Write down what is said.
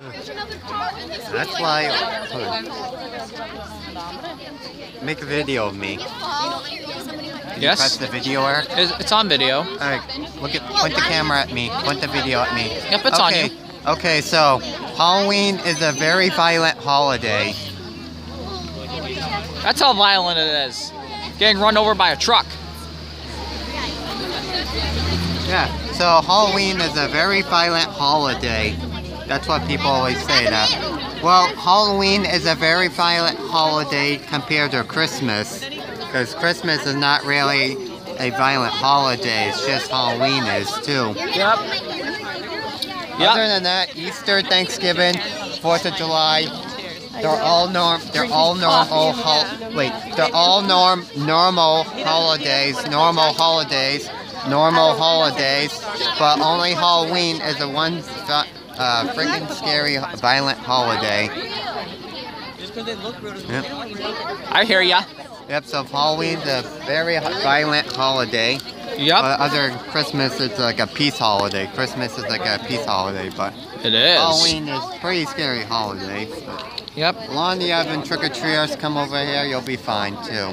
That's why. Make a video of me. Press Yes, the video, Eric. it's on video. All right, look at point the camera at me. Point the video at me. Yep, it's on okay. you. Okay, so Halloween is a very violent holiday. That's how violent it is. Getting run over by a truck. Yeah. So Halloween is a very violent holiday. That's what people always say that. Well, Halloween is a very violent holiday compared to Christmas. Because Christmas is not really a violent holiday, it's just Halloween is too. Yep. Other than that, Easter, Thanksgiving, Fourth of July, they're all norm. They're all normal. Hol- wait, they're all norm normal holidays. Normal holidays. Normal holidays. But only Halloween is the one uh, freaking scary, violent holiday. Yep. I hear ya. Yep. So Halloween's a very violent holiday. Yep. But other Christmas, it's like a peace holiday. Christmas is like a peace holiday, but It is. Halloween is pretty scary holiday. But Yep. as long as you have trick or treaters come over here, you'll be fine too.